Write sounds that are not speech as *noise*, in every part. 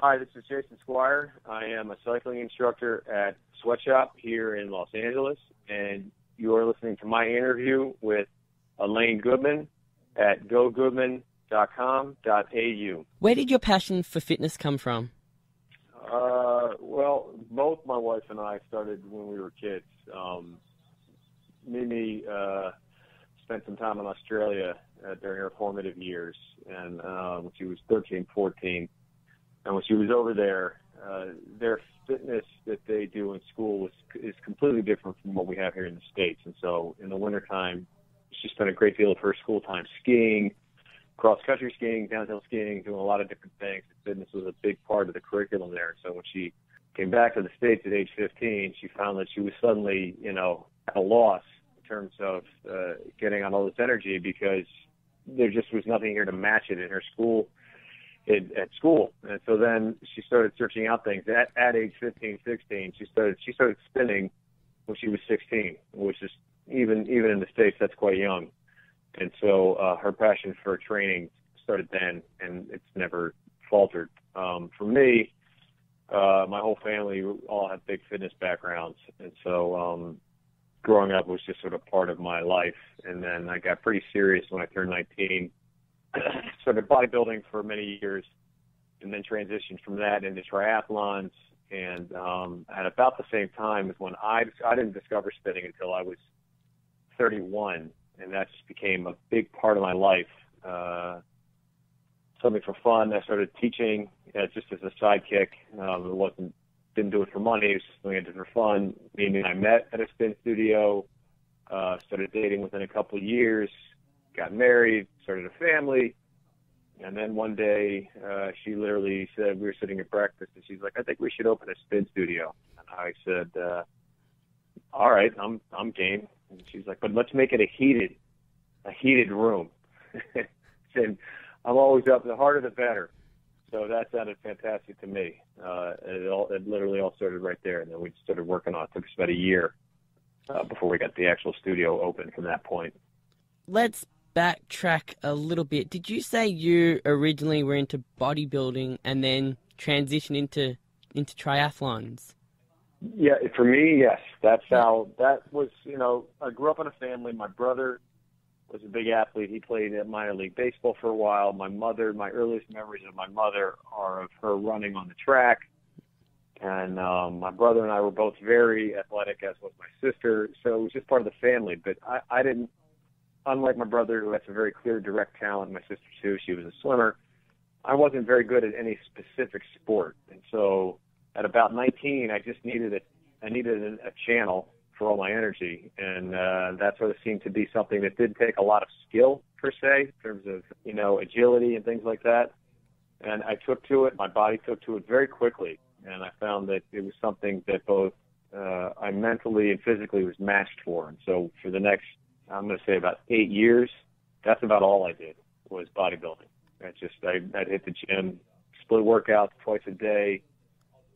Hi, this is Jason Squire. I am a cycling instructor at Sweat Shoppe here in Los Angeles, and you are listening to my interview with Elaine Goodman at gogoodman.com.au. Where did your passion for fitness come from? Uh, well, both my wife and I started when we were kids. Um, Mimi uh, spent some time in Australia uh, during her formative years, and uh, when she was 13, 14 and when she was over there, uh, their fitness that they do in school was is completely different from what we have here in the states. And so, in the wintertime, she spent a great deal of her school time skiing, cross country skiing, downhill skiing, doing a lot of different things. Fitness was a big part of the curriculum there. So when she came back to the states at age 15, she found that she was suddenly, you know, at a loss in terms of uh, getting on all this energy because there just was nothing here to match it in her school in, at school. And so then she started searching out things. At, at age 15, 16, she started she started spinning when she was 16, which is even even in the states that's quite young. And so uh, her passion for training started then, and it's never faltered. Um, for me, uh, my whole family all have big fitness backgrounds, and so um, growing up was just sort of part of my life. And then I got pretty serious when I turned 19 *laughs* started bodybuilding for many years and then transitioned from that into triathlons. And um, at about the same time as when I I didn't discover spinning until I was 31, and that just became a big part of my life. Uh, something for fun. I started teaching uh, just as a sidekick. Um, it wasn't didn't do it for money. It was just doing it for fun. Mimi and I met at a spin studio. Uh, started dating within a couple of years got married, started a family, and then one day uh, she literally said we were sitting at breakfast, and she's like, "I think we should open a spin studio." And I said, uh, "All right, I'm I'm game." And she's like, "But let's make it a heated, a heated room." *laughs* and I'm always up. The harder, the better. So that sounded fantastic to me. Uh, it all it literally all started right there, and then we started working on it. it took us about a year uh, before we got the actual studio open from that point. Let's backtrack a little bit. Did you say you originally were into bodybuilding and then transitioned into into triathlons? Yeah, for me, yes. That's how that was. You know, I grew up in a family. My brother was a big athlete. He played at minor league baseball for a while. My mother, my earliest memories of my mother are of her running on the track. And um, my brother and I were both very athletic, as was my sister. So it was just part of the family. But I, I didn't unlike my brother, who has a very clear, direct talent, my sister too, she was a swimmer. I wasn't very good at any specific sport, and so at about 19, I just needed a I needed a, a channel for all my energy, and uh, that sort of seemed to be something that did take a lot of skill per se, in terms of you know agility and things like that. And I took to it. My body took to it very quickly, and I found that it was something that both uh, I mentally and physically was matched for. And so for the next I'm going to say about eight years. That's about all I did was bodybuilding. I just I, I'd hit the gym, split workouts twice a day.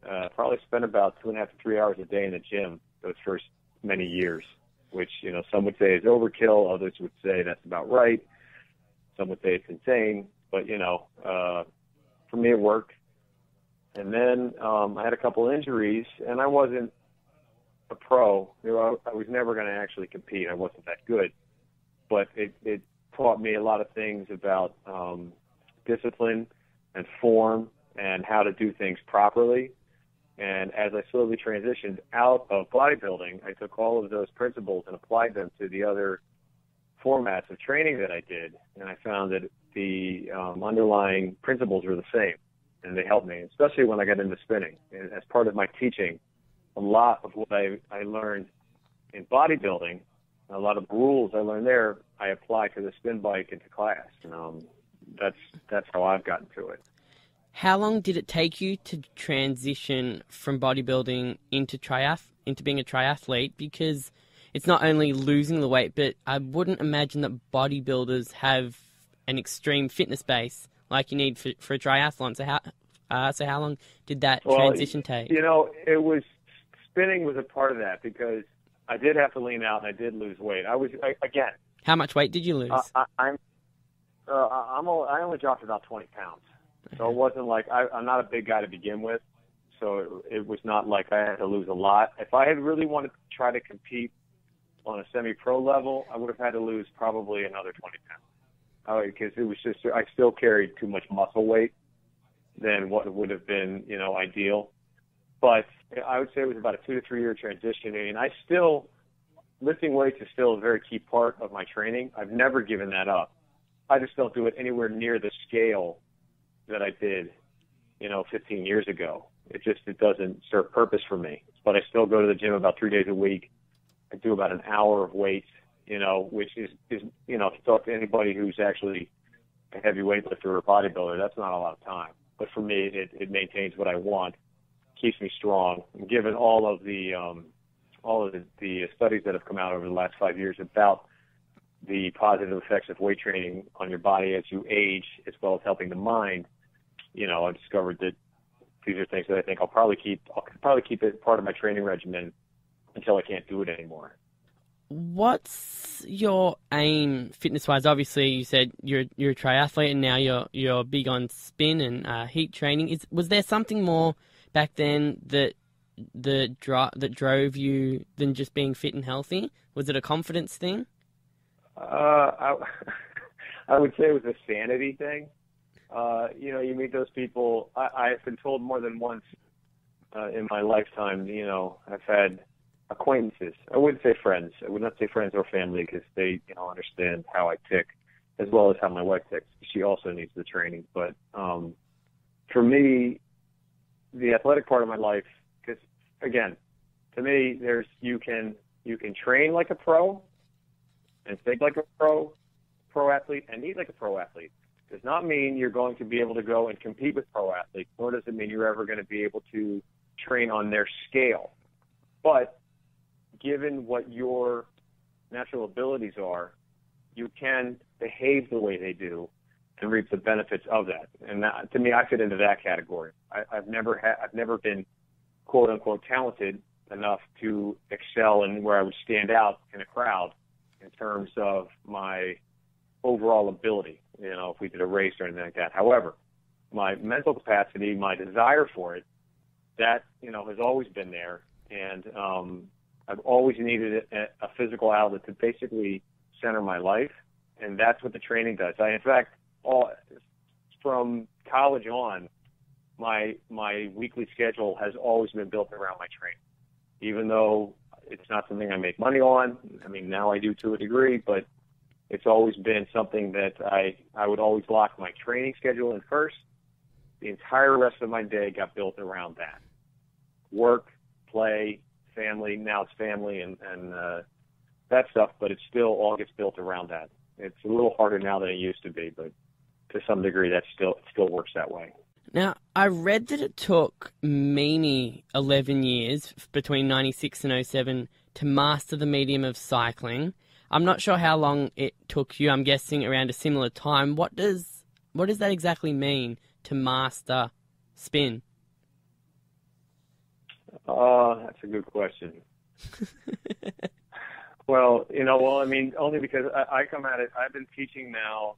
Uh, probably spent about two and a half to three hours a day in the gym those first many years, which you know some would say is overkill. Others would say that's about right. Some would say it's insane, but you know, uh, for me it worked. And then um, I had a couple injuries, and I wasn't a pro, you know, I, I was never going to actually compete. I wasn't that good, but it, it taught me a lot of things about um, discipline and form and how to do things properly. And as I slowly transitioned out of bodybuilding, I took all of those principles and applied them to the other formats of training that I did, and I found that the um, underlying principles were the same, and they helped me, especially when I got into spinning. And as part of my teaching, a lot of what I, I learned in bodybuilding, a lot of rules I learned there, I apply to the spin bike into class. Um, that's that's how I've gotten to it. How long did it take you to transition from bodybuilding into triath into being a triathlete? Because it's not only losing the weight, but I wouldn't imagine that bodybuilders have an extreme fitness base like you need for, for a triathlon. So how uh, so how long did that well, transition take? You know, it was spinning was a part of that because I did have to lean out and I did lose weight. I was I, again. How much weight did you lose? Uh, I, I'm uh, I'm I only dropped about 20 pounds, So it wasn't like I, I'm not a big guy to begin with, so it, it was not like I had to lose a lot. If I had really wanted to try to compete on a semi-pro level, I would have had to lose probably another 20 pounds because it was just I still carried too much muscle weight than what would have been you know ideal. But I would say it was about a two to three year transition, and I still lifting weights is still a very key part of my training. I've never given that up. I just don't do it anywhere near the scale that I did, you know, 15 years ago. It just it doesn't serve purpose for me. But I still go to the gym about three days a week. I do about an hour of weights, you know, which is is you know, if you talk to anybody who's actually a heavy weightlifter or bodybuilder, that's not a lot of time. But for me, it, it maintains what I want, keeps me strong. Given all of the um, all of the, the studies that have come out over the last five years about the positive effects of weight training on your body as you age, as well as helping the mind, you know, I've discovered that these are things that I think I'll probably keep. I'll probably keep it part of my training regimen until I can't do it anymore. What's your aim fitness wise? Obviously, you said you're you're a triathlete, and now you're you're big on spin and uh, heat training. Is was there something more back then that the dro- that drove you than just being fit and healthy? Was it a confidence thing? Uh, I, *laughs* I would say it was a sanity thing. Uh, you know, you meet those people. I, I've been told more than once uh, in my lifetime. You know, I've had acquaintances. I wouldn't say friends. I would not say friends or family because they, you know, understand how I tick, as well as how my wife ticks. She also needs the training. But um, for me, the athletic part of my life, because again, to me, there's you can you can train like a pro, and think like a pro, pro athlete, and eat like a pro athlete does not mean you're going to be able to go and compete with pro athletes, nor does it mean you're ever going to be able to train on their scale. But given what your natural abilities are, you can behave the way they do and reap the benefits of that. And that, to me, I fit into that category. I, I've never had, I've never been quote unquote talented enough to excel and where I would stand out in a crowd in terms of my overall ability, you know, if we did a race or anything like that. However, my mental capacity, my desire for it, that, you know, has always been there. And um, I've always needed a, a physical outlet to basically center my life. And that's what the training does. I, in fact, all from college on, my my weekly schedule has always been built around my training. Even though it's not something I make money on, I mean now I do to a degree, but it's always been something that I I would always lock my training schedule in first. The entire rest of my day got built around that. Work, play, family. Now it's family and and uh, that stuff, but it still all gets built around that. It's a little harder now than it used to be, but to some degree, that still still works that way. Now, I read that it took Mimi 11 years between 96 and 07 to master the medium of cycling. I'm not sure how long it took you. I'm guessing around a similar time. What does what does that exactly mean to master spin? Uh, that's a good question. *laughs* well, you know, well, I mean, only because I, I come at it. I've been teaching now.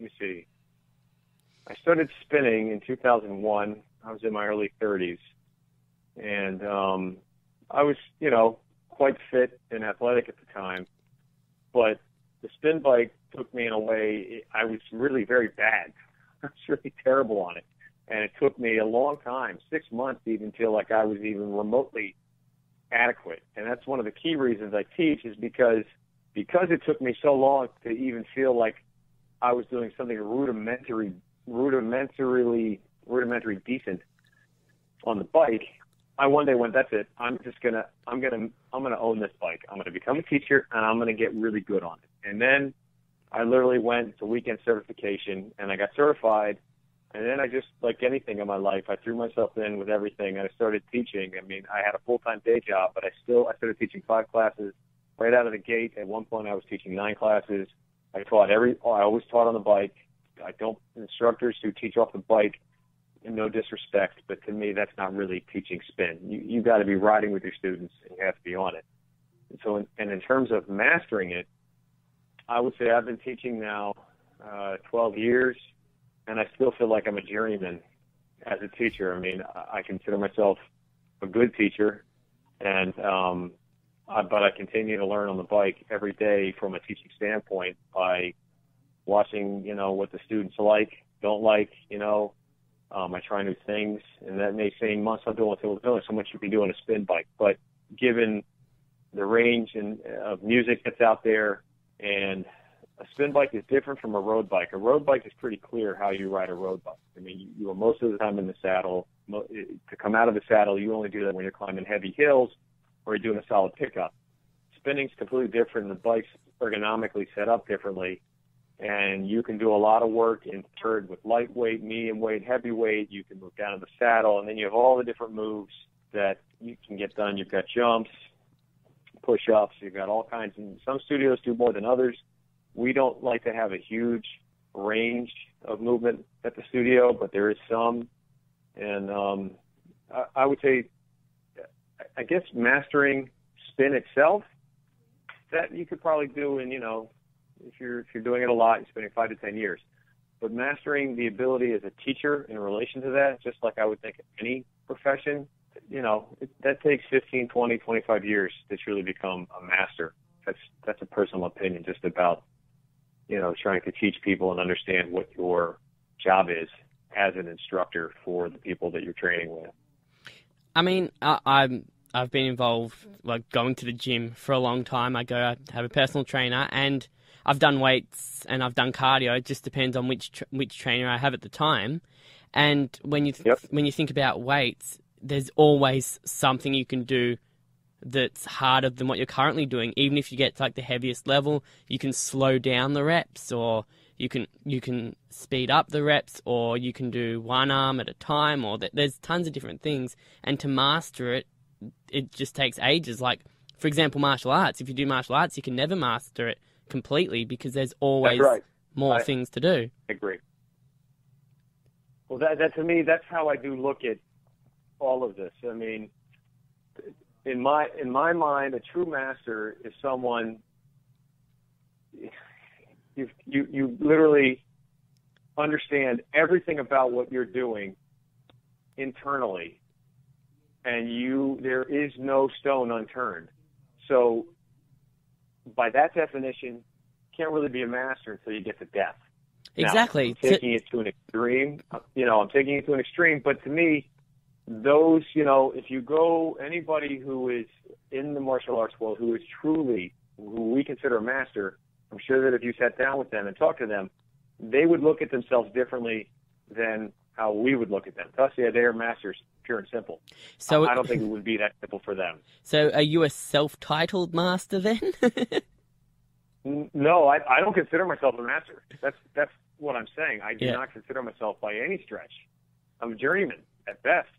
Let me see. I started spinning in 2001. I was in my early 30s, and um, I was, you know, quite fit and athletic at the time but the spin bike took me in a way I was really very bad. *laughs* I was really terrible on it, and it took me a long time, six months even, till like I was even remotely adequate. And that's one of the key reasons I teach is because because it took me so long to even feel like I was doing something rudimentary, rudimentarily, rudimentary decent on the bike. I one day went, that's it. I'm just gonna, I'm gonna, I'm gonna own this bike. I'm gonna become a teacher, and I'm gonna get really good on it. And then I literally went to weekend certification, and I got certified. And then I just, like anything in my life, I threw myself in with everything, and I started teaching. I mean, I had a full-time day job, but I still, I started teaching five classes right out of the gate. At one point, I was teaching nine classes. I taught every, I always taught on the bike. I don't instructors who teach off the bike no disrespect, but to me, that's not really teaching spin. You you got to be riding with your students, and you have to be on it. And so, in, and in terms of mastering it, I would say I've been teaching now uh, 12 years, and I still feel like I'm a journeyman as a teacher. I mean, I consider myself a good teacher, and um, I, but I continue to learn on the bike every day from a teaching standpoint by watching, you know, what the students like, don't like, you know. Um, I try new things, and that may seem months I'm doing what doing. So much you can do on a spin bike, but given the range and of music that's out there, and a spin bike is different from a road bike. A road bike is pretty clear how you ride a road bike. I mean, you, you are most of the time in the saddle. To come out of the saddle, you only do that when you're climbing heavy hills or you're doing a solid pickup. Spinning's completely different. The bike's ergonomically set up differently, and you can do a lot of work in third with lightweight, medium weight, heavyweight. You can move down to the saddle, and then you have all the different moves that you can get done. You've got jumps, push-ups. You've got all kinds. And some studios do more than others we don't like to have a huge range of movement at the studio, but there is some. And um, I, I would say, I guess mastering spin itself, that you could probably do in, you know, if you're if you're doing it a lot, you're spending five to ten years. But mastering the ability as a teacher in relation to that, just like I would think any profession, you know, it, that takes 15, 20, 25 years to truly become a master. That's that's a personal opinion, just about you know, trying to teach people and understand what your job is as an instructor for the people that you're training with. I mean, I, I'm I've been involved like going to the gym for a long time. I go I have a personal trainer and I've done weights and I've done cardio. It just depends on which tra- which trainer I have at the time. And when you th- yep. when you think about weights, there's always something you can do that's harder than what you're currently doing. Even if you get to like the heaviest level, you can slow down the reps or you can you can speed up the reps or you can do one arm at a time or th- there's tons of different things and to master it it just takes ages like for example martial arts if you do martial arts you can never master it completely because there's always right. more I, things to do I agree well that that to me that's how I do look at all of this I mean in my in my mind, a true master is someone you you you literally understand everything about what you're doing internally, and you there is no stone unturned. So, by that definition, can't really be a master until you get to death. Exactly. Now, I'm taking it to an extreme. You know, I'm taking it to an extreme, but to me, those, you know, if you go anybody who is in the martial arts world who is truly who we consider a master, I'm sure that if you sat down with them and talked to them, they would look at themselves differently than how we would look at them. To us, yeah, they are masters, pure and simple. So I don't think it would be that simple for them. So, are you a self-titled master then? *laughs* no, I, I don't consider myself a master. That's that's what I'm saying. I do yeah. not consider myself by any stretch. I'm a journeyman at best.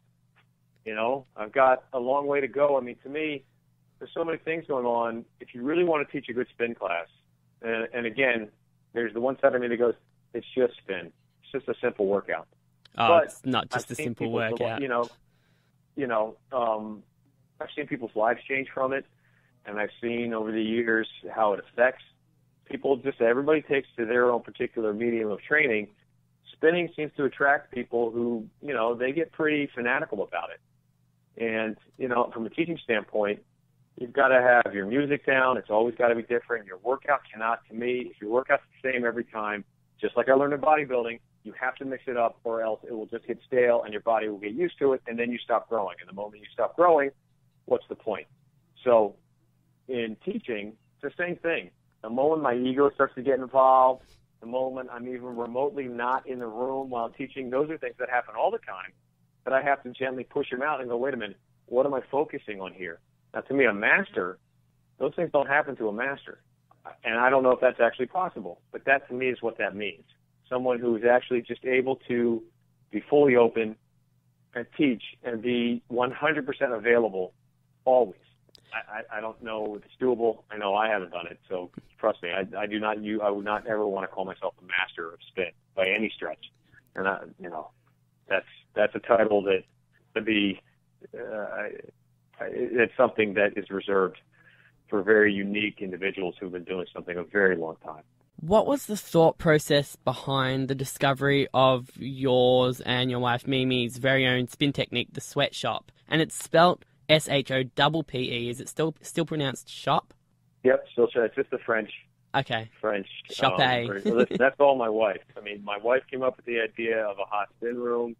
You know, I've got a long way to go. I mean, to me, there's so many things going on. If you really want to teach a good spin class, and, and again, there's the one side of me that goes, it's just spin. It's just a simple workout. Oh, but it's not just I've a simple workout. You know, you know, um, I've seen people's lives change from it, and I've seen over the years how it affects people. Just everybody takes to their own particular medium of training. Spinning seems to attract people who, you know, they get pretty fanatical about it. And, you know, from a teaching standpoint, you've got to have your music down. It's always got to be different. Your workout cannot, to me, if your workout's the same every time, just like I learned in bodybuilding, you have to mix it up or else it will just get stale and your body will get used to it and then you stop growing. And the moment you stop growing, what's the point? So in teaching, it's the same thing. The moment my ego starts to get involved, the moment I'm even remotely not in the room while teaching, those are things that happen all the time that I have to gently push him out and go, wait a minute, what am I focusing on here? Now, to me, a master, those things don't happen to a master. And I don't know if that's actually possible, but that to me is what that means. Someone who is actually just able to be fully open and teach and be 100% available always. I, I, I don't know if it's doable. I know I haven't done it, so trust me, I, I do not. You, I would not ever want to call myself a master of spin by any stretch. And I, you know, that's that's a title that to be uh, it's something that is reserved for very unique individuals who've been doing something a very long time. What was the thought process behind the discovery of yours and your wife Mimi's very own spin technique, the Sweat Shoppe? And it's spelt S H O double P E. Is it still still pronounced shop? Yep, still shop. it's just the French. Okay. French. Shop um, that's all my wife. I mean, my wife came up with the idea of a hot spin room,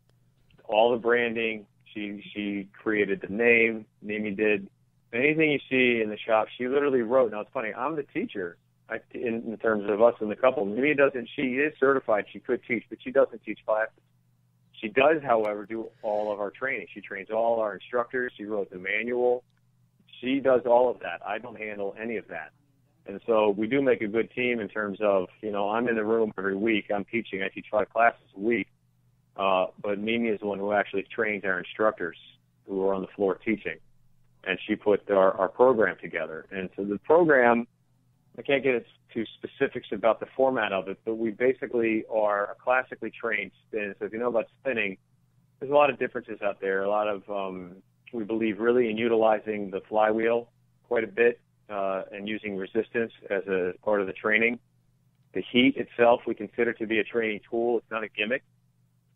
all the branding. She she created the name. Mimi did anything you see in the shop. She literally wrote. Now it's funny. I'm the teacher In, in terms of us in the couple. Mimi doesn't. She is certified. She could teach, but she doesn't teach classes. She does, however, do all of our training. She trains all our instructors. She wrote the manual. She does all of that. I don't handle any of that. And so we do make a good team in terms of, you know, I'm in the room every week. I'm teaching. I teach five classes a week. Uh, but Mimi is the one who actually trains our instructors who are on the floor teaching. And she put our, our program together. And so the program – I can't get into specifics about the format of it, but we basically are a classically trained spin. So if you know about spinning, there's a lot of differences out there. A lot of um, we believe really in utilizing the flywheel quite a bit uh, and using resistance as a part of the training. The heat itself we consider to be a training tool. It's not a gimmick.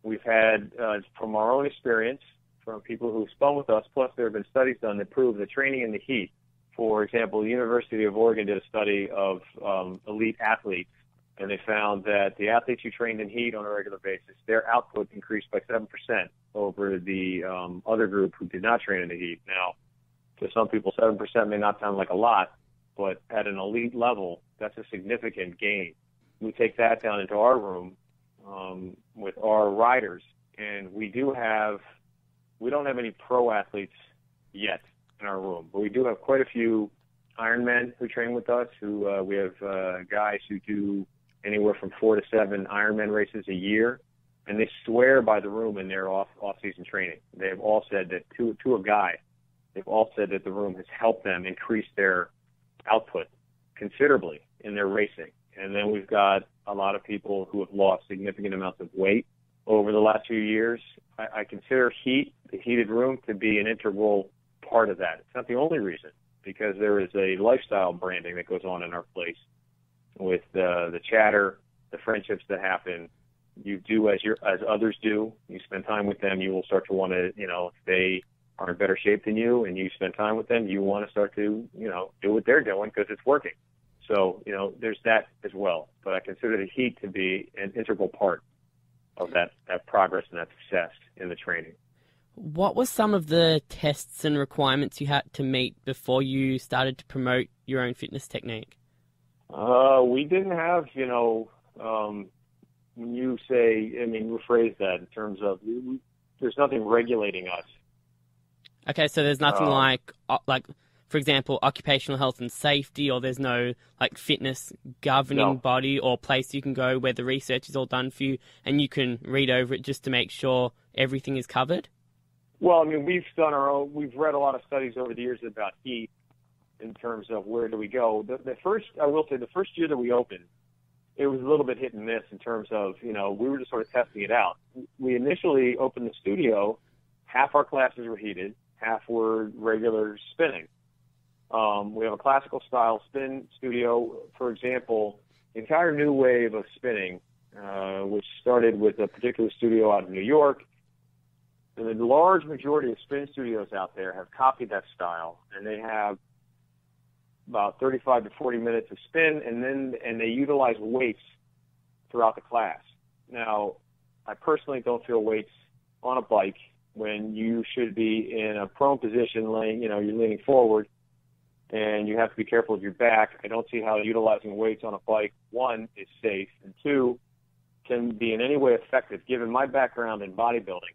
We've had uh, from our own experience, from people who've spun with us, plus there have been studies done that prove the training in the heat for example, the University of Oregon did a study of um, elite athletes, and they found that the athletes who trained in heat on a regular basis, their output increased by 7% over the um, other group who did not train in the heat. Now, to some people, 7% may not sound like a lot, but at an elite level, that's a significant gain. We take that down into our room um, with our riders, and we do have, we don't have any pro athletes yet in our room. But we do have quite a few Ironmen who train with us. Who uh, we have uh, guys who do anywhere from four to seven Ironman races a year, and they swear by the room in their off off season training. They've all said that to to a guy, they've all said that the room has helped them increase their output considerably in their racing. And then we've got a lot of people who have lost significant amounts of weight over the last few years. I, I consider heat, the heated room, to be an integral part of that. It's not the only reason because there is a lifestyle branding that goes on in our place with uh, the chatter, the friendships that happen. You do as your as others do. You spend time with them. You will start to want to, you know, if they are in better shape than you and you spend time with them, you want to start to, you know, do what they're doing because it's working. So, you know, there's that as well. But I consider the heat to be an integral part of that, that progress and that success in the training. What were some of the tests and requirements you had to meet before you started to promote your own fitness technique? Uh, we didn't have, you know, um, when you say, I mean, rephrase that in terms of there's nothing regulating us. Okay, so there's nothing um, like, uh, like, for example, occupational health and safety, or there's no like fitness governing no. body or place you can go where the research is all done for you, and you can read over it just to make sure everything is covered. Well, I mean, we've done our own. We've read a lot of studies over the years about heat in terms of where do we go. The, the first, I will say, the first year that we opened, it was a little bit hit and miss in terms of, you know, we were just sort of testing it out. We initially opened the studio, half our classes were heated, half were regular spinning. Um, we have a classical style spin studio, for example, the entire new wave of spinning, uh, which started with a particular studio out in New York the large majority of spin studios out there have copied that style, and they have about 35 to 40 minutes of spin, and then and they utilize weights throughout the class. Now, I personally don't feel weights on a bike when you should be in a prone position, laying, you know, you're leaning forward, and you have to be careful of your back. I don't see how utilizing weights on a bike, one, is safe, and two, can be in any way effective. Given my background in bodybuilding,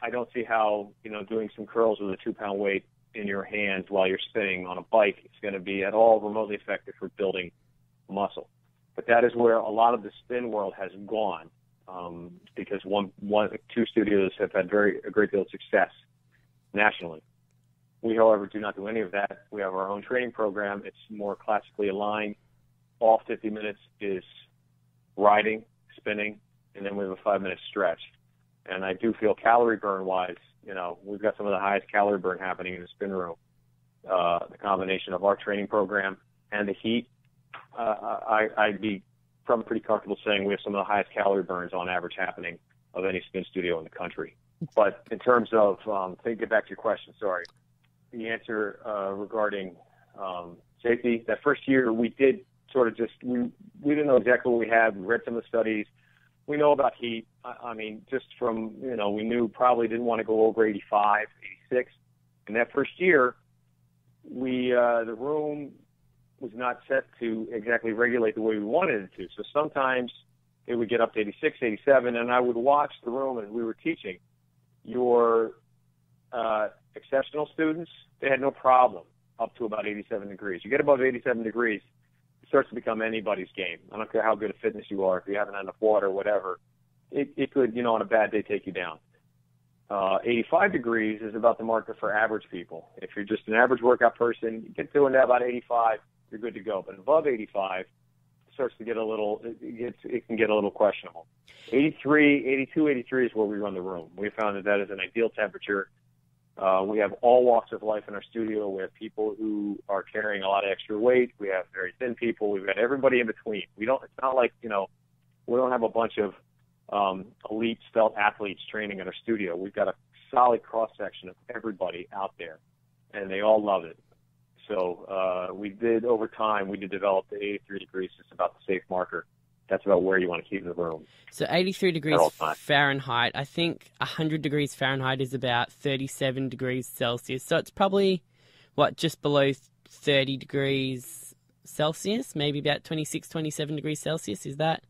I, don't see how you know doing some curls with a two pound weight in your hands while you're spinning on a bike is going to be at all remotely effective for building muscle. But that is where a lot of the spin world has gone um, because one, one, two studios have had very a great deal of success nationally. We, however, do not do any of that. We have our own training program. It's more classically aligned. All 50 minutes is riding, spinning, and then we have a five minute stretch. And I do feel calorie burn wise, you know, we've got some of the highest calorie burn happening in the spin room. Uh, the combination of our training program and the heat uh, I, I'd be probably pretty comfortable saying we have some of the highest calorie burns on average happening of any spin studio in the country. But in terms of, um, to get back to your question, sorry, the answer uh, regarding um, safety, that first year we did sort of just, we, we didn't know exactly what we had. We read some of the studies. We know about heat. I, I mean, just from, you know, we knew probably didn't want to go over 85, 86. And that first year, we, uh, the room was not set to exactly regulate the way we wanted it to. So sometimes it would get up to 86, 87, and I would watch the room as we were teaching. Your uh, exceptional students, they had no problem up to about 87 degrees. You get above 87 degrees, starts to become anybody's game. I don't care how good a fitness you are, if you haven't had enough water, whatever. It, it could, you know, on a bad day take you down. Uh, 85 degrees is about the marker for average people. If you're just an average workout person, you get doing that about 85, you're good to go. But above 85, it starts to get a little, it, gets, it can get a little questionable. 83, 82, 83 is where we run the room. We found that that is an ideal temperature. Uh, we have all walks of life in our studio. We have people who are carrying a lot of extra weight. We have very thin people. We've got everybody in between. We don't. It's not like you know, we don't have a bunch of um, elite stealth athletes training in our studio. We've got a solid cross section of everybody out there, and they all love it. So uh, we did over time. We did develop the 83 degrees. It's about the safe marker. That's about where you want to keep the room. So 83 degrees Fahrenheit. I think 100 degrees Fahrenheit is about 37 degrees Celsius. So it's probably what just below 30 degrees Celsius, maybe about 26, 27 degrees Celsius. Is that?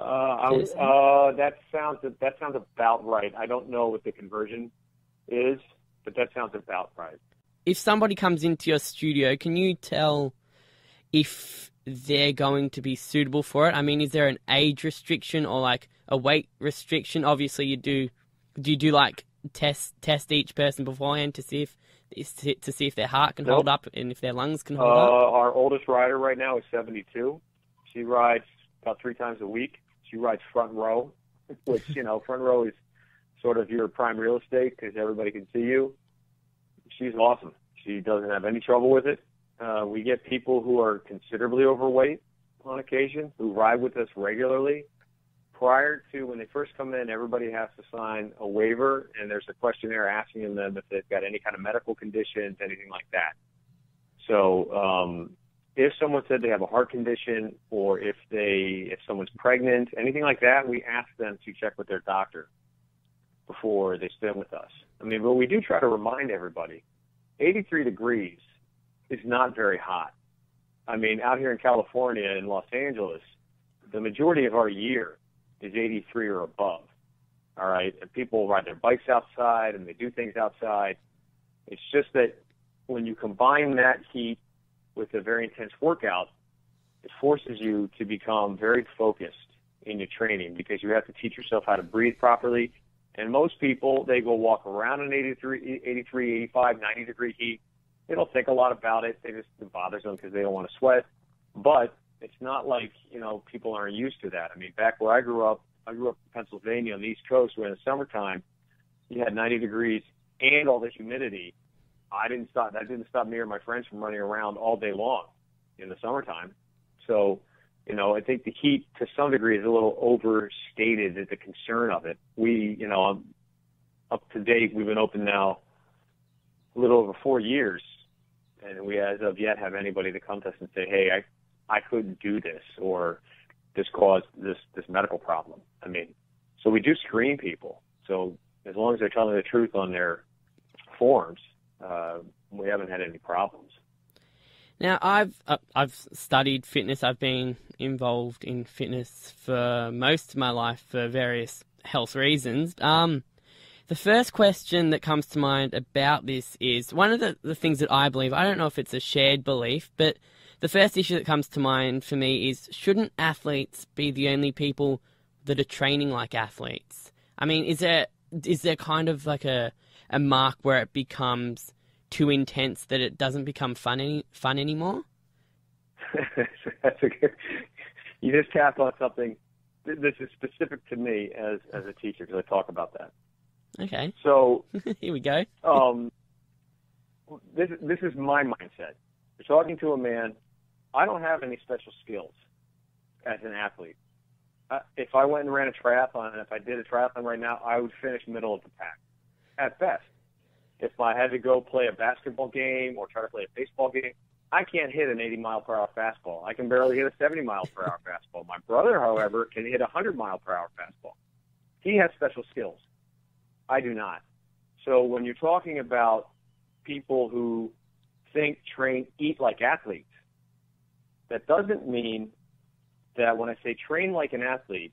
Uh, uh, that sounds that sounds about right. I don't know what the conversion is, but that sounds about right if somebody comes into your studio, can you tell if they're going to be suitable for it? I mean, is there an age restriction or like a weight restriction? Obviously, you do. Do you do like test test each person beforehand to see if to see if their heart can nope. hold up and if their lungs can hold uh, up? Our oldest rider right now is 72. She rides about three times a week. She rides front row, *laughs* which you know, front row is sort of your prime real estate because everybody can see you she's awesome. She doesn't have any trouble with it. Uh, we get people who are considerably overweight on occasion who ride with us regularly. Prior to when they first come in, everybody has to sign a waiver, and there's a questionnaire asking them if they've got any kind of medical conditions, anything like that. So, um, if someone said they have a heart condition, or if they, if someone's pregnant, anything like that, we ask them to check with their doctor before they spin with us. I mean, but we do try to remind everybody 83 degrees is not very hot. I mean, out here in California in Los Angeles, the majority of our year is 83 or above. All right. And people ride their bikes outside and they do things outside. It's just that when you combine that heat with a very intense workout, it forces you to become very focused in your training because you have to teach yourself how to breathe properly. And most people, they go walk around in 83, 83, 85, 90 degree heat. They don't think a lot about it. They just, it bothers them because they don't want to sweat. But it's not like, you know, people aren't used to that. I mean, back where I grew up, I grew up in Pennsylvania on the East Coast where in the summertime, you had 90 degrees and all the humidity. I didn't stop, that didn't stop me or my friends from running around all day long in the summertime. So, you know, I think the heat to some degree is a little overstated at the concern of it. We, you know, up to date, we've been open now a little over four years, and we as of yet have anybody to come to us and say, "Hey, I, I couldn't do this," or "This caused this this medical problem." I mean, so we do screen people. So as long as they're telling the truth on their forms, uh, we haven't had any problems. Now, I've uh, I've studied fitness. I've been involved in fitness for most of my life for various health reasons. Um, the first question that comes to mind about this is one of the, the things that I believe. I don't know if it's a shared belief, but the first issue that comes to mind for me is shouldn't athletes be the only people that are training like athletes? I mean, is there is there kind of like a a mark where it becomes too intense that it doesn't become fun any fun anymore? *laughs* That's a good. You just tapped on something. This is specific to me as as a teacher because I talk about that. Okay. So *laughs* here we go. um, this this is my mindset. You're talking to a man I don't have any special skills as an athlete. Uh, if I went and ran a triathlon, and if I did a triathlon right now, I would finish middle of the pack at best. If I had to go play a basketball game or try to play a baseball game, I can't hit an 80 mile per hour fastball. I can barely hit a 70 mile per hour fastball. My brother, however, can hit a 100 mile per hour fastball. He has special skills. I do not. So when you're talking about people who think, train, eat like athletes, that doesn't mean that when I say train like an athlete,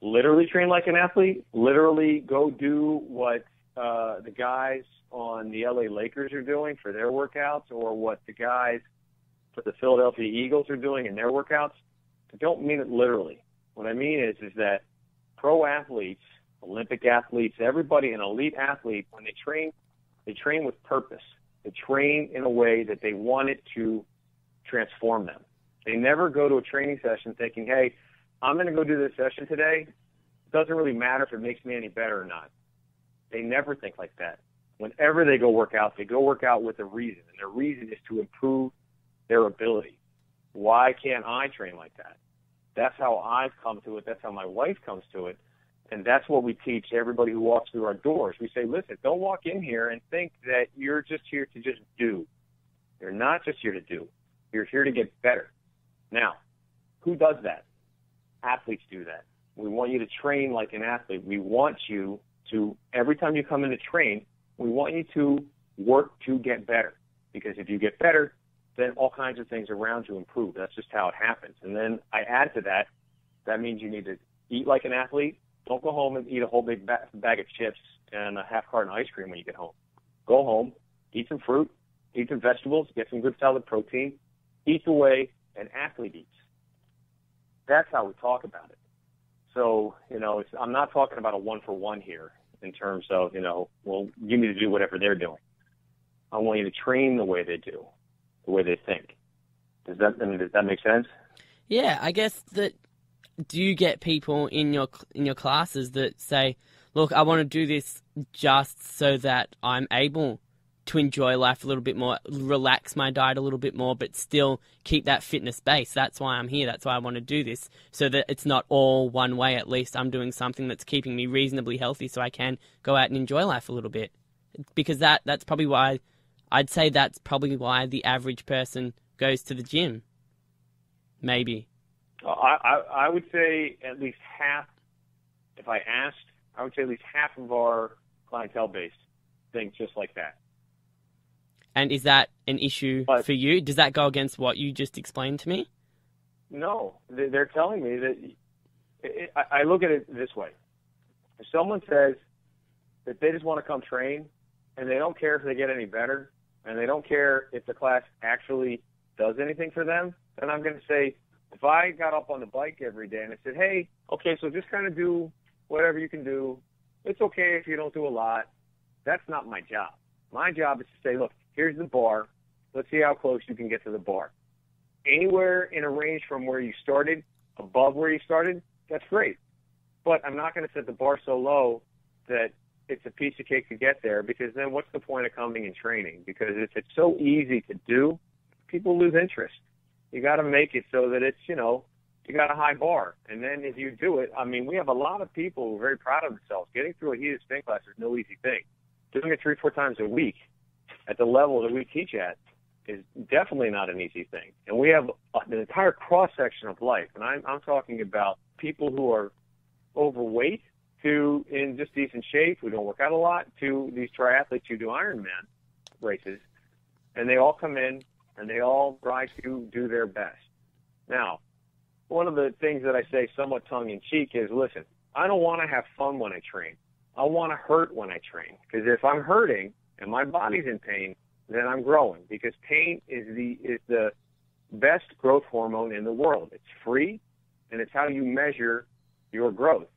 literally train like an athlete, literally go do what uh, the guys on the LA Lakers are doing for their workouts or what the guys for the Philadelphia Eagles are doing in their workouts. I don't mean it literally. What I mean is is that pro athletes, Olympic athletes, everybody, an elite athlete, when they train, they train with purpose. They train in a way that they want it to transform them. They never go to a training session thinking, hey, I'm going to go do this session today. It doesn't really matter if it makes me any better or not. They never think like that. Whenever they go work out, they go work out with a reason, and their reason is to improve their ability. Why can't I train like that? That's how I've come to it. That's how my wife comes to it. And that's what we teach everybody who walks through our doors. We say, listen, don't walk in here and think that you're just here to just do. You're not just here to do. You're here to get better. Now, who does that? Athletes do that. We want you to train like an athlete. We want you to, every time you come in to train, we want you to work to get better. Because if you get better, then all kinds of things around you improve. That's just how it happens. And then I add to that, that means you need to eat like an athlete. Don't go home and eat a whole big ba- bag of chips and a half carton of ice cream when you get home. Go home, eat some fruit, eat some vegetables, get some good solid protein, eat the way an athlete eats. That's how we talk about it. So, you know, it's, I'm not talking about a one for one here in terms of, you know, well, you need to do whatever they're doing. I want you to train the way they do, the way they think. Does that, I mean, does that make sense? Yeah, I guess that do you get people in your in your classes that say, "Look, I want to do this just so that I'm able to enjoy life a little bit more, relax my diet a little bit more, but still keep that fitness base. That's why I'm here. That's why I want to do this, so that it's not all one way. At least I'm doing something that's keeping me reasonably healthy, so I can go out and enjoy life a little bit. Because that that's probably why I'd say that's probably why the average person goes to the gym. Maybe. I, I, I would say at least half. If I asked, I would say at least half of our clientele base thinks just like that. And is that an issue But- for you? Does that go against what you just explained to me? No, they- they're telling me that. It, I I look at it this way: if someone says that they just want to come train, and they don't care if they get any better, and they don't care if the class actually does anything for them, then I'm going to say, if I got up on the bike every day and I said, hey, okay, so just kind of do whatever you can do. It's okay if you don't do a lot. That's not my job. My job is to say, look, here's the bar. Let's see how close you can get to the bar. Anywhere in a range from where you started, above where you started, that's great. But I'm not going to set the bar so low that it's a piece of cake to get there because then what's the point of coming and training? Because if it's so easy to do, people lose interest. You got to make it so that it's, you know, you got a high bar. And then if you do it, I mean, we have a lot of people who are very proud of themselves. Getting through a heated spin class is no easy thing. Doing it three, four times a week at the level that we teach at is definitely not an easy thing. And we have an entire cross section of life. And I'm, I'm talking about people who are overweight to in just decent shape, who don't work out a lot, to these triathletes who do Ironman races. And they all come in and they all try to do their best. Now, one of the things that I say somewhat tongue in cheek is listen, I don't want to have fun when I train. I want to hurt when I train. Because if I'm hurting and my body's in pain, then I'm growing. Because pain is the is the best growth hormone in the world. It's free and it's how you measure your growth.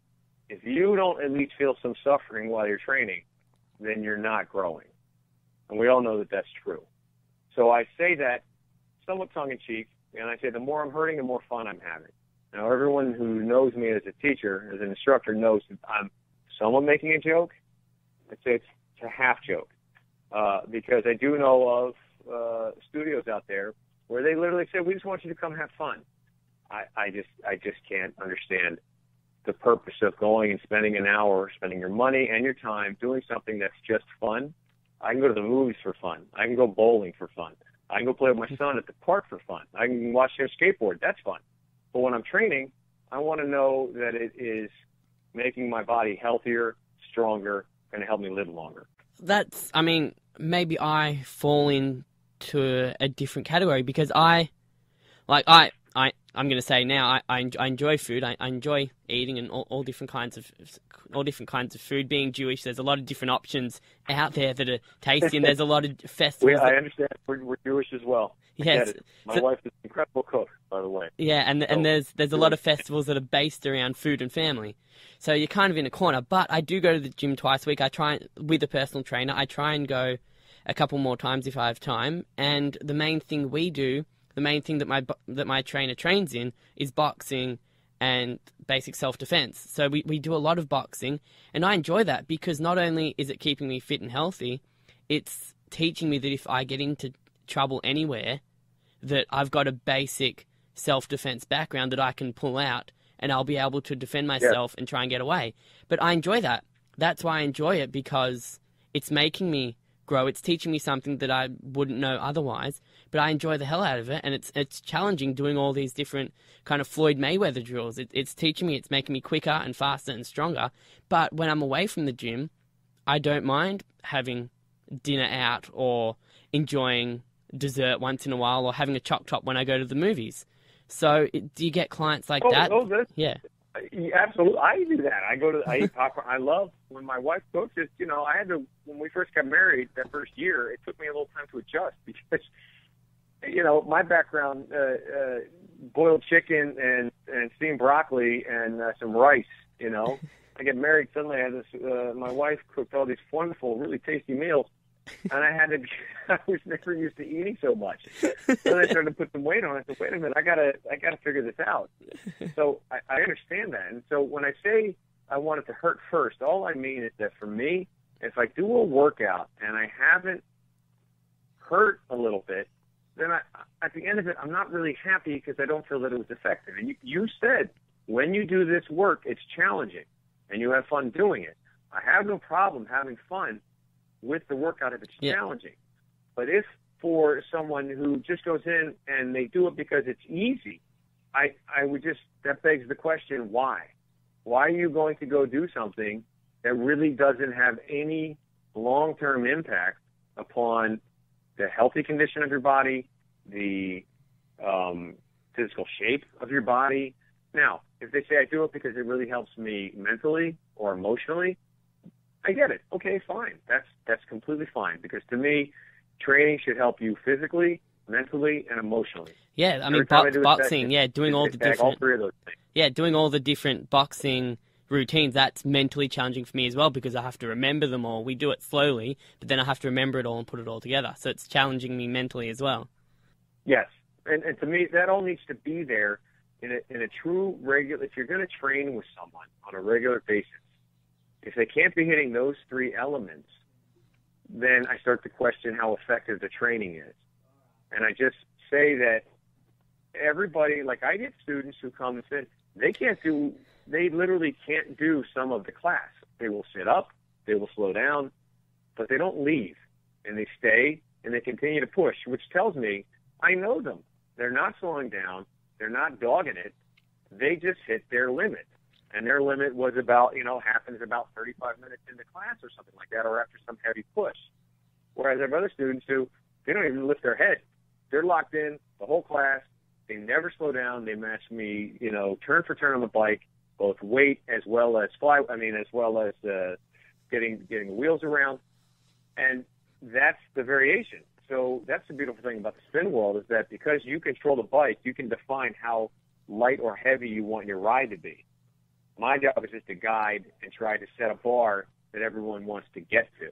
If you don't at least feel some suffering while you're training, then you're not growing. And we all know that that's true. So I say that somewhat tongue in cheek, and I say the more I'm hurting, the more fun I'm having. Now, everyone who knows me as a teacher, as an instructor, knows that I'm somewhat making a joke. I'd say it's, a half joke uh, because I do know of uh, studios out there where they literally say, "We just want you to come have fun." I, I just I just can't understand the purpose of going and spending an hour, spending your money and your time doing something that's just fun. I can go to the movies for fun. I can go bowling for fun. I can go play with my son at the park for fun. I can watch him skateboard. That's fun. But when I'm training, I want to know that it is making my body healthier, stronger, going to help me live longer. That's, I mean, maybe I fall into a, different category because I, like, I, I'm going to say now, I, I, I enjoy food. I, I enjoy eating and all, all different kinds of all different kinds of food. Being Jewish, there's a lot of different options out there that are tasty, and there's a lot of *laughs* festivals. we, I understand. We're, we're Jewish as well. Yes, my so, wife is an incredible cook, by the way. Yeah, and so, and there's there's a lot of festivals that are based around food and family. So you're kind of in a corner. But I do go to the gym twice a week. I try with a personal trainer. I try and go a couple more times if I have time. And the main thing we do the main thing that my that my trainer trains in is boxing and basic self defense. So we, we do a lot of boxing, and I enjoy that because not only is it keeping me fit and healthy, it's teaching me that if I get into trouble anywhere, that I've got a basic self defense background that I can pull out and I'll be able to defend myself yeah. and try and get away. But I enjoy that. That's why I enjoy it because it's making me grow. It's teaching me something that I wouldn't know otherwise but I enjoy the hell out of it, and it's it's challenging doing all these different kind of Floyd Mayweather drills. It, it's teaching me, it's making me quicker and faster and stronger. But when I'm away from the gym, I don't mind having dinner out or enjoying dessert once in a while or having a choc top when I go to the movies. So, it, do you get clients like oh, that? Oh, yeah. Absolutely, I do that. I go to I eat popcorn. I love when my wife cooks. It you know I had to when we first got married that first year. It took me a little time to adjust *laughs* because you know, my background, uh, uh, boiled chicken and, and steamed broccoli and uh, some rice, you know. *laughs* I get married, suddenly I had this, uh, my wife cooked all these wonderful, really tasty meals. And I had to, *laughs* I was never used to eating so much. Then I started to put some weight on. I said, wait a minute, I gotta, I gotta figure this out. So I, I understand that. And so when I say I want it to hurt first, all I mean is that for me, if I do a workout and I haven't hurt a little bit, then I, at the end of it, I'm not really happy because I don't feel that it was effective. And you, you said when you do this work, it's challenging and you have fun doing it. I have no problem having fun with the workout if it's yeah. challenging. But if for someone who just goes in and they do it because it's easy, I, I would just, that begs the question, why? Why are you going to go do something that really doesn't have any long-term impact upon the healthy condition of your body, the um, physical shape of your body. Now, if they say I do it because it really helps me mentally or emotionally, I get it. Okay, fine. That's that's completely fine because to me, training should help you physically, mentally, and emotionally. Yeah, I mean, bo- boxing. yeah, doing all the different. All three of those things. Yeah, doing all the different boxing routines, that's mentally challenging for me as well because I have to remember them all. We do it slowly, but then I have to remember it all and put it all together. So it's challenging me mentally as well. Yes. And, and to me, that all needs to be there in a, in a true regular, if you're going to train with someone on a regular basis, if they can't be hitting those three elements, then I start to question how effective the training is. And I just say that everybody, like I get students who come and say, they can't do they literally can't do some of the class. They will sit up, they will slow down, but they don't leave and they stay and they continue to push, which tells me I know them. They're not slowing down, they're not dogging it. They just hit their limit. And their limit was about, you know, happens about 35 minutes into class or something like that, or after some heavy push. Whereas I have other students who they don't even lift their head. They're locked in the whole class. They never slow down. They match me, you know, turn for turn on the bike both weight as well as fly. I mean, as well as uh, getting getting the wheels around, and that's the variation. So that's the beautiful thing about the spin world is that because you control the bike, you can define how light or heavy you want your ride to be. My job is just to guide and try to set a bar that everyone wants to get to.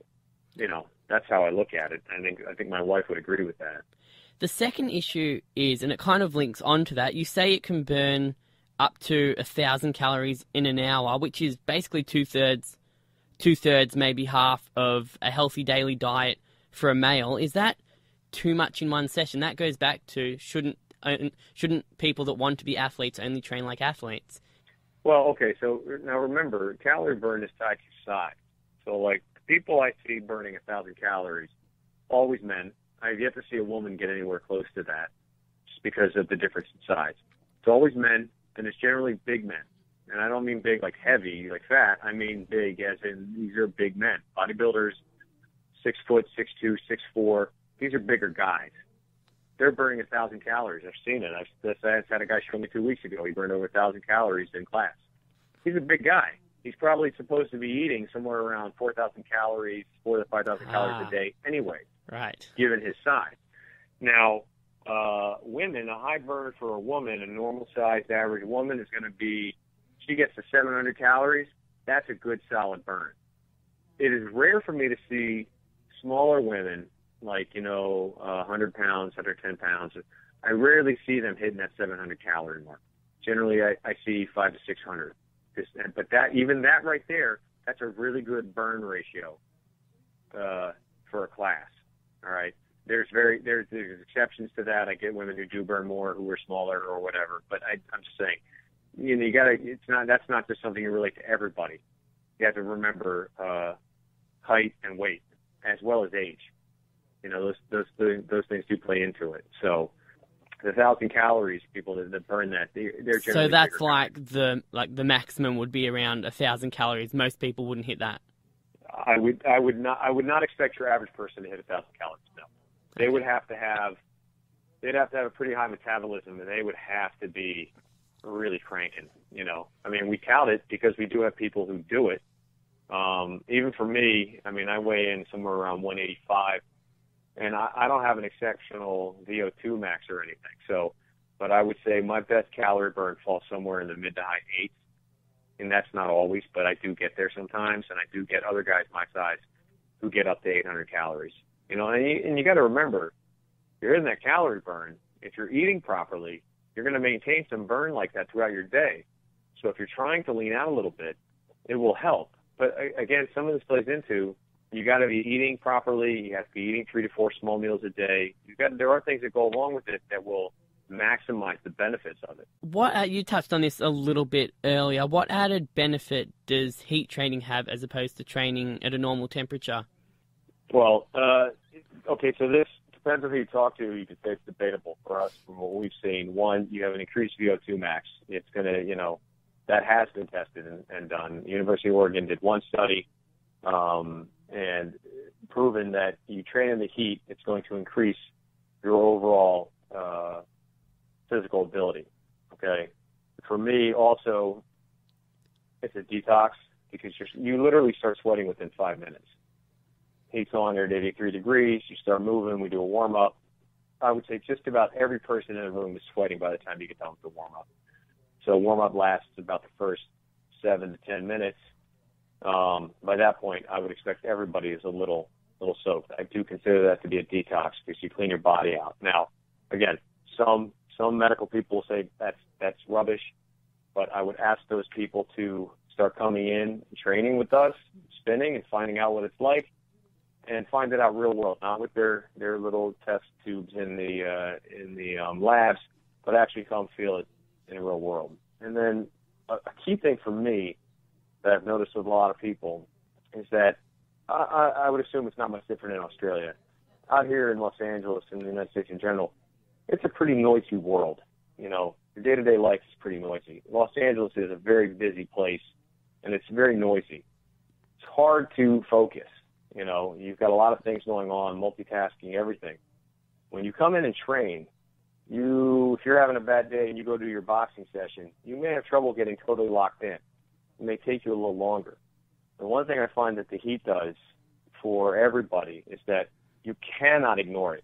You know, that's how I look at it. I think I think my wife would agree with that. The second issue is, and it kind of links onto that. You say it can burn up to a thousand calories in an hour, which is basically two thirds, two thirds, maybe half of a healthy daily diet for a male. Is that too much in one session. That goes back to shouldn't uh, shouldn't people that want to be athletes only train like athletes? Well, okay. So now remember, calorie burn is tied to size. So like people I see burning a thousand calories, always men. I've yet to see a woman get anywhere close to that, just because of the difference in size. It's always men, and it's generally big men. And I don't mean big like heavy, like fat. I mean big as in these are big men. Bodybuilders, six foot, six two, six four. These are bigger guys. They're burning a thousand calories. I've seen it. I've, I had a guy show me two weeks ago. He burned over a thousand calories in class. He's a big guy. He's probably supposed to be eating somewhere around four thousand calories, four to five thousand ah, calories a day anyway. Right. Given his size. Now, uh, women, a high burn for a woman, a normal sized average woman is going to be, she gets to 700 calories. That's a good solid burn. It is rare for me to see smaller women, like, you know, uh, 100 pounds, 110 pounds. I rarely see them hitting that 700 calorie mark. Generally, I, I see five to 600. But that, even that right there, that's a really good burn ratio uh, for a class. All right there's very there's there's exceptions to that. I get women who do burn more who are smaller or whatever. But I, I'm just saying, you know, you gotta. It's not that's not just something you relate to everybody. You have to remember uh, height and weight as well as age. You know, those those those things do play into it. So the thousand calories people that, that burn that they, they're so that's like calories. the like the maximum would be around a thousand calories. Most people wouldn't hit that. I would I would not I would not expect your average person to hit a thousand calories. No they would have to have they'd have to have a pretty high metabolism and they would have to be really cranking, you know. I mean, we count it because we do have people who do it. Um, even for me, I mean, I weigh in somewhere around 185 and I, I don't have an exceptional VO2 max or anything. So, but I would say my best calorie burn falls somewhere in the mid to high eights. And that's not always, but I do get there sometimes. And I do get other guys my size who get up to 800 calories. You know, and you, and you got to remember, you're in that calorie burn. If you're eating properly, you're going to maintain some burn like that throughout your day. So if you're trying to lean out a little bit, it will help. But again, some of this plays into you got to be eating properly. You have to be eating three to four small meals a day. You got there are things that go along with it that will maximize the benefits of it. What uh, you touched on this a little bit earlier. What added benefit does heat training have as opposed to training at a normal temperature? Well, uh, okay, so this depends on who you talk to. You could say it's debatable for us from what we've seen. One, you have an increased VO2 max. It's going to, you know, that has been tested and, and done. University of Oregon did one study um, and proven that you train in the heat, it's going to increase your overall uh, physical ability. Okay. For me, also, it's a detox because you're, you literally start sweating within five minutes heat's on at 83 degrees. You start moving. We do a warm up. I would say just about every person in the room is sweating by the time you get done with the warm up. So warm up lasts about the first seven to ten minutes. Um, by that point, I would expect everybody is a little little soaked. I do consider that to be a detox because you clean your body out. Now, again, some some medical people say that's that's rubbish, but I would ask those people to start coming in and training with us, spinning and finding out what it's like and find it out real world, not with their their little test tubes in the uh, in the um, labs, but actually come feel it in the real world. And then a, a key thing for me that I've noticed with a lot of people is that I, I, I would assume it's not much different in Australia. Out here in Los Angeles and the United States in general, it's a pretty noisy world. You know, your day-to-day life is pretty noisy. Los Angeles is a very busy place, and it's very noisy. It's hard to focus you know, you've got a lot of things going on, multitasking, everything. When you come in and train, you if you're having a bad day and you go to your boxing session, you may have trouble getting totally locked in. It may take you a little longer. The one thing I find that the heat does for everybody is that you cannot ignore it.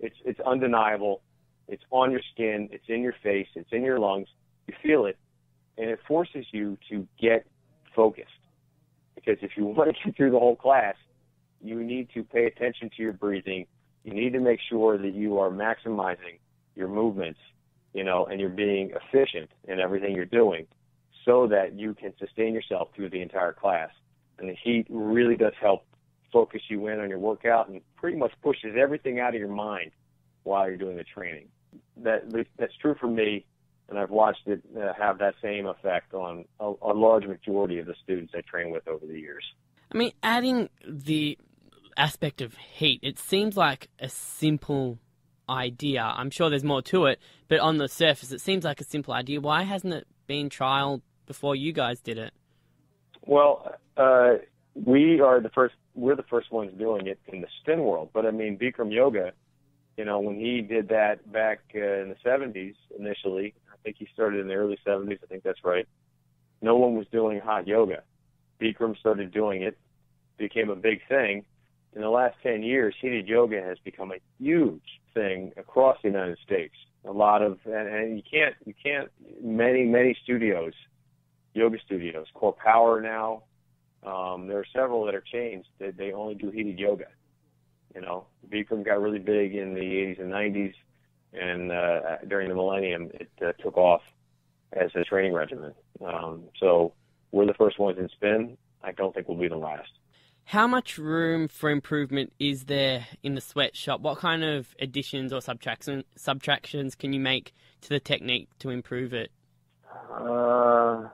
It's it's undeniable. It's on your skin. It's in your face. It's in your lungs. You feel it, and it forces you to get focused. Because if you *laughs* want to get through the whole class, you need to pay attention to your breathing. You need to make sure that you are maximizing your movements, you know, and you're being efficient in everything you're doing so that you can sustain yourself through the entire class. And the heat really does help focus you in on your workout and pretty much pushes everything out of your mind while you're doing the training. That that's true for me, and I've watched it uh, have that same effect on a, a large majority of the students I train with over the years. I mean, adding the aspect of heat, it seems like a simple idea. I'm sure there's more to it, but on the surface, it seems like a simple idea. Why hasn't it been trialed before you guys did it? Well, uh, we are the first. We're the first ones doing it in the spin world. But I mean, Bikram Yoga, you know, when he did that back uh, in the 70s initially, I think he started in the early 70s. I think that's right. No one was doing hot yoga. Bikram started doing it, became a big thing. In the last 10 years, heated yoga has become a huge thing across the United States. A lot of, and, and you can't, you can't, many, many studios, yoga studios, Core Power now, um, there are several that are changed that they only do heated yoga. You know, Bikram got really big in the 80s and 90s, and uh, during the millennium, it uh, took off as a training regimen. Um, so we're the first ones in spin. I don't think we'll be the last. How much room for improvement is there in the Sweat Shoppe? What kind of additions or subtraction, subtractions can you make to the technique to improve it? Uh,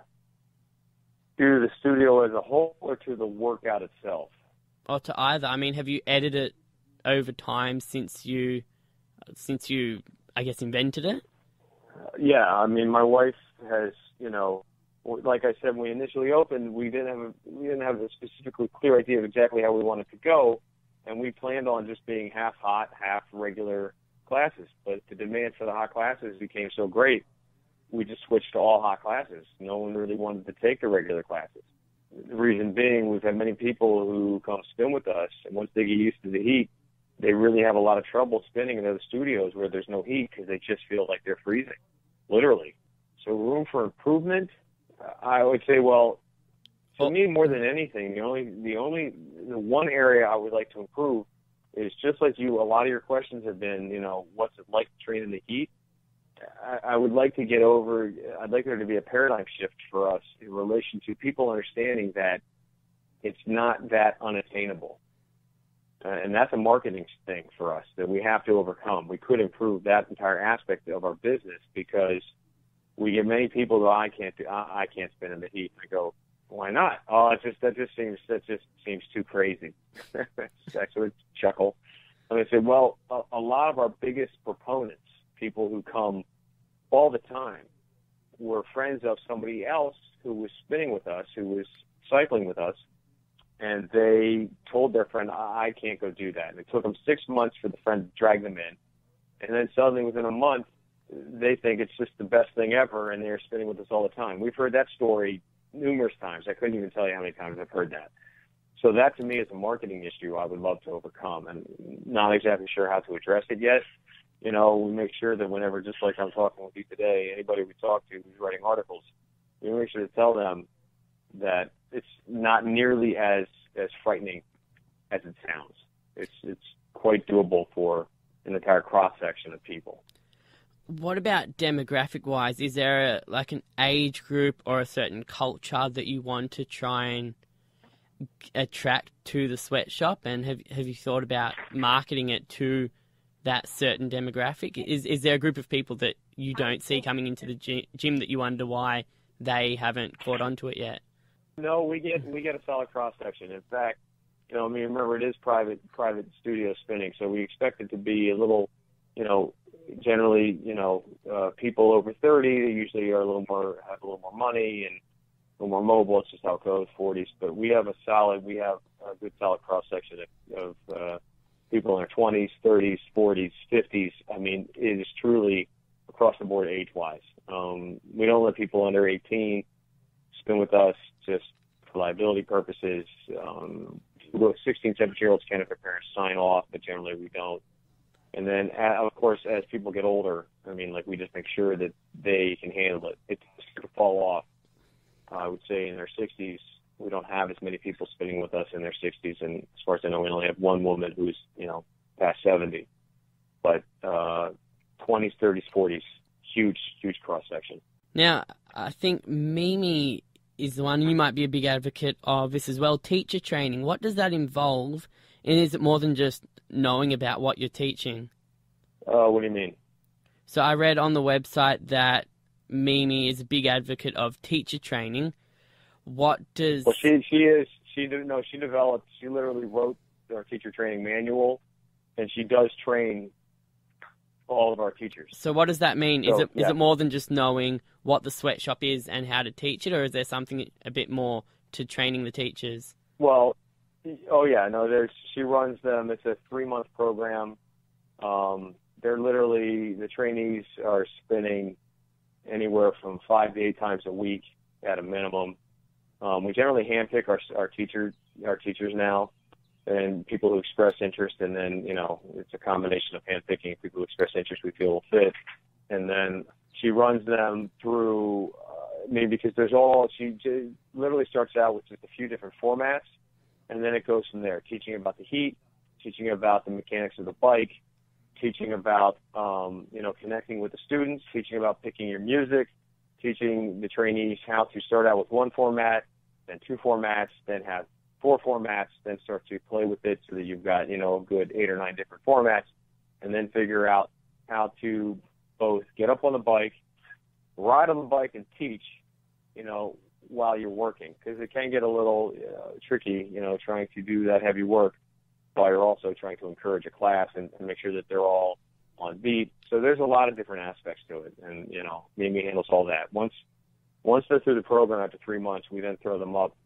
to the studio as a whole or to the workout itself? Or to either. I mean, have you edited it over time since you, since you, I guess, invented it? Uh, yeah, I mean, my wife has, you know, like I said, when we initially opened, we didn't have a, we didn't have a specifically clear idea of exactly how we wanted to go, and we planned on just being half hot, half regular classes. But the demand for the hot classes became so great, we just switched to all hot classes. No one really wanted to take the regular classes. The reason being, we've had many people who come spin with us, and once they get used to the heat, they really have a lot of trouble spinning in other studios where there's no heat because they just feel like they're freezing, literally. So room for improvement, I would say, well, for me more than anything, the only the only the one area I would like to improve is just like you. A lot of your questions have been, you know, what's it like to train in the heat? I, I would like to get over. I'd like there to be a paradigm shift for us in relation to people understanding that it's not that unattainable. Uh, and that's a marketing thing for us that we have to overcome. We could improve that entire aspect of our business because we get many people go, I can't do, I, I can't spin in the heat. I go, why not? Oh, it just that just seems that just seems too crazy. *laughs* I chuckle, and I say, well, a, a lot of our biggest proponents, people who come all the time, were friends of somebody else who was spinning with us, who was cycling with us, and they told their friend, I, I can't go do that. And it took them six months for the friend to drag them in, and then suddenly within a month they think it's just the best thing ever and they're spinning with us all the time. We've heard that story numerous times. I couldn't even tell you how many times I've heard that. So that to me is a marketing issue I would love to overcome and not exactly sure how to address it yet. You know, we make sure that whenever, just like I'm talking with you today, anybody we talk to who's writing articles, we make sure to tell them that it's not nearly as as frightening as it sounds. It's it's quite doable for an entire cross section of people what about demographic wise? Is there a, like an age group or a certain culture that you want to try and attract to the Sweat Shoppe? And have have you thought about marketing it to that certain demographic? Is is there a group of people that you don't see coming into the gym that you wonder why they haven't caught on to it yet? No, we get we get a solid cross section. In fact, you know, I mean, remember it is private private studio spinning, so we expect it to be a little, you know, generally, you know, uh, people over 30 they usually are a little more have a little more money and a little more mobile. It's just how it goes. 40s, but we have a solid, we have a good solid cross section of, of uh, people in their 20s, 30s, 40s, 50s. I mean, it is truly across the board age wise. Um, we don't let people under 18 spin with us just for liability purposes. Um, 16, 17 year olds can if their parents sign off, but generally we don't. And then, of course, as people get older, I mean, like we just make sure that they can handle it. It's to fall off. I would say in their 60s, we don't have as many people spinning with us in their 60s, and as far as I know, we only have one woman who's you know past 70. But uh, 20s, 30s, 40s, huge, huge cross section. Now, I think Mimi is the one you might be a big advocate of this as well. Teacher training. What does that involve? And is it more than just knowing about what you're teaching? Uh, what do you mean? So I read on the website that Mimi is a big advocate of teacher training. What does? Well, she she is she no she developed she literally wrote our teacher training manual, and she does train all of our teachers. So what does that mean? So, is it is yeah. it more than just knowing what the Sweat Shoppe is and how to teach it, or is there something a bit more to training the teachers? Well, oh yeah, no, there's she runs them. It's a three month program. Um, they're literally the trainees are spending anywhere from five to eight times a week at a minimum. Um, we generally handpick our our teacher our teachers now, and people who express interest, and then you know it's a combination of handpicking people who express interest we feel will fit, and then she runs them through. Uh, maybe because there's all she literally starts out with just a few different formats, and then it goes from there. Teaching about the heat, teaching about the mechanics of the bike, teaching about um, you know connecting with the students, teaching about picking your music, teaching the trainees how to start out with one format, then two formats, then have four formats, then start to play with it so that you've got you know a good eight or nine different formats, and then figure out how to both get up on the bike, ride on the bike, and teach, you know, while you're working because it can get a little uh, tricky, you know, trying to do that heavy work while you're also trying to encourage a class and, and make sure that they're all on beat. So there's a lot of different aspects to it, and you know, Mimi handles all that. Once once they're through the program after three months, we then throw them up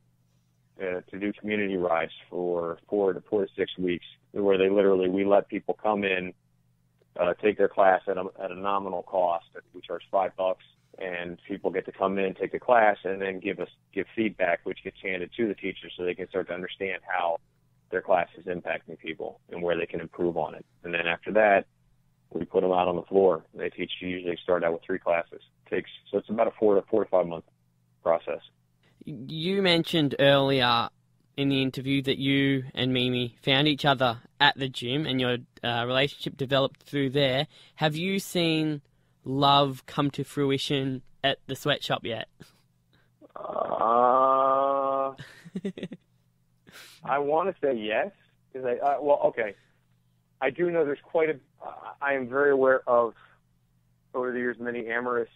uh, to do community rides for four to four to six weeks, where they literally we let people come in, uh, take their class at a, at a nominal cost. We charge five bucks, and people get to come in, take the class, and then give us give feedback, which gets handed to the teachers so they can start to understand how their class is impacting people and where they can improve on it. And then after that, we put them out on the floor. They teach usually start out with three classes. It takes so it's about a four to four to five month process. You mentioned earlier in the interview that you and Mimi found each other at the gym and your uh, relationship developed through there. Have you seen love come to fruition at the Sweat Shoppe yet? Uh, I want to say yes because I uh, well okay. I do know there's quite a. I am very aware of over the years many amorous,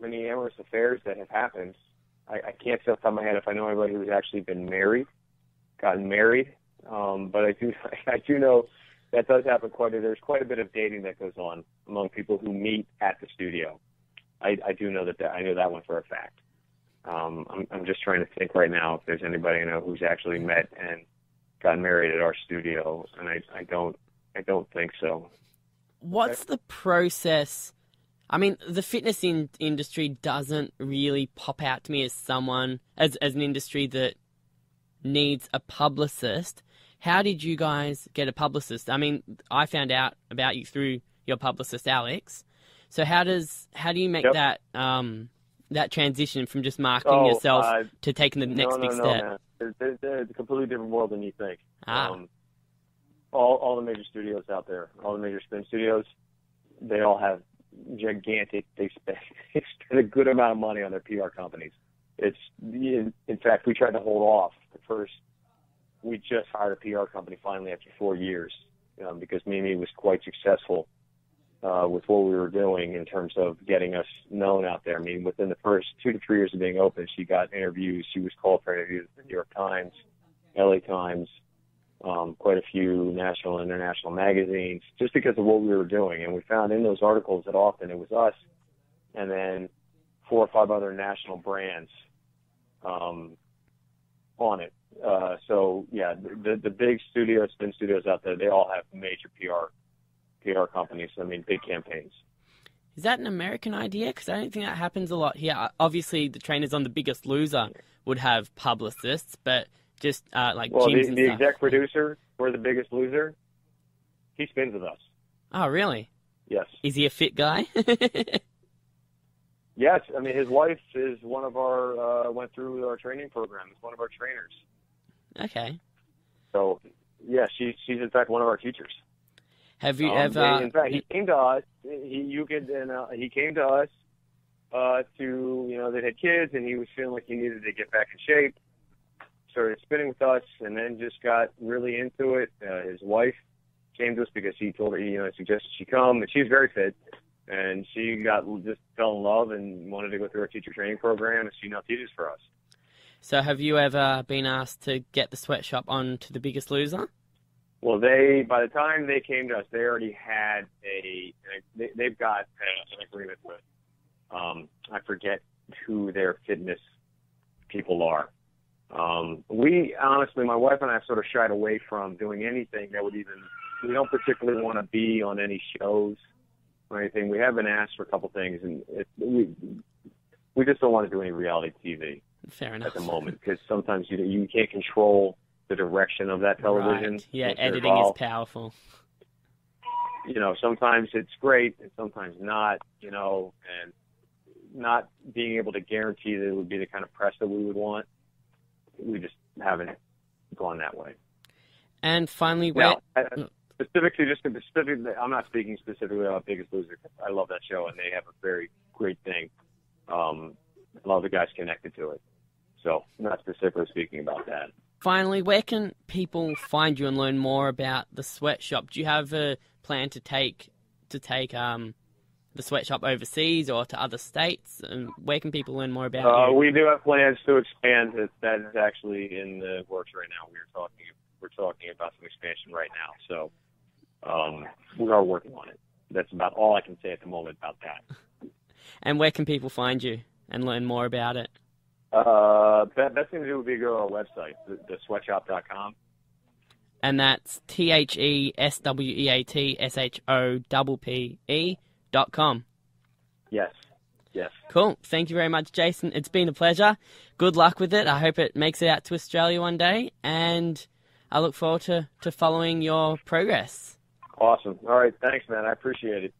many amorous affairs that have happened. I, I can't say off the top of my head if I know anybody who's actually been married, gotten married. Um, but I do *laughs* I do know that does happen quite a. There's quite a bit of dating that goes on among people who meet at the studio. I, I do know that, that I know that one for a fact. Um, I'm, I'm just trying to think right now if there's anybody I know who's actually met and got married at our studio, and I, I don't I don't think so. What's the process? I mean, the fitness in- industry doesn't really pop out to me as someone as as an industry that needs a publicist. How did you guys get a publicist? I mean, I found out about you through your publicist, Alex. So how does how do you make Yep. that um, that transition from just marketing Oh, yourself uh, to taking the next no, no, big no, step? they're, they're a completely different world than you think. Ah. Um, all all the major studios out there, all the major spin studios, they all have gigantic. They spend *laughs* they spend a good amount of money on their PR companies. It's in, in fact we tried to hold off the first. We just hired a PR company finally after four years um, because Mimi was quite successful uh, with what we were doing in terms of getting us known out there. I mean, within the first two to three years of being open, she got interviews. She was called for interviews in the New York Times, LA Times, um, quite a few national and international magazines, just because of what we were doing. And we found in those articles that often it was us, and then four or five other national brands um, on it. Uh, so yeah, the the big studios, spin studios out there, they all have major PR PR companies. I mean, big campaigns. Is that an American idea? Because I don't think that happens a lot here. Obviously, the trainers on The Biggest Loser would have publicists, but just uh, like Well, the, the exec producer, we're the biggest loser. He spins with us. Oh, really? Yes. Is he a fit guy? *laughs* Yes. I mean, his wife is one of our uh, went through our training program. Is one of our trainers. okay. So yeah, she she's in fact one of our teachers. Have you Um, ever? In fact, he came to us. He you could and uh, he came to us uh, to you know they had kids and he was feeling like he needed to get back in shape. Started spinning with us, and then just got really into it. Uh, his wife came to us because he told her, you know, suggested she come, and she's very fit, and she got just fell in love and wanted to go through our teacher training program, and she now teaches for us. So, have you ever been asked to get the Sweat Shoppe on to the Biggest Loser? Well, they by the time they came to us, they already had a they, they've got an agreement with um, I forget who their fitness people are. Um, we honestly, my wife and I, sort of shied away from doing anything that would even. We don't particularly want to be on any shows or anything. We have been asked for a couple things, and it, we we just don't want to do any reality TV. Fair enough. At the moment, because sometimes you you can't control the direction of that television. Right. Yeah, editing is powerful. You know, sometimes it's great and sometimes not. You know, and not being able to guarantee that it would be the kind of press that we would want. We just haven't gone that way. And finally, now, specifically, just specifically, I'm not speaking specifically about Biggest Loser. I love that show, and they have a very great thing. Um, a lot of the guys connected to it. So, not specifically speaking about that. Finally, where can people find you and learn more about the Sweat Shoppe? Do you have a plan to take to take um, the Sweat Shoppe overseas or to other states? And where can people learn more about uh, you? We do have plans to expand. That is actually in the works right now. We're talking we're talking about some expansion right now. So um, we are working on it. That's about all I can say at the moment about that. and where can people find you and learn more about it? Uh, best, thing to do would be go to our website, the, sweatshoppe.com. And that's T H E S W E A T S H O P E dot com. Yes. Yes. Cool. Thank you very much, Jason. It's been a pleasure. Good luck with it. I hope it makes it out to Australia one day, and I look forward to, to following your progress. Awesome. All right. Thanks, man. I appreciate it.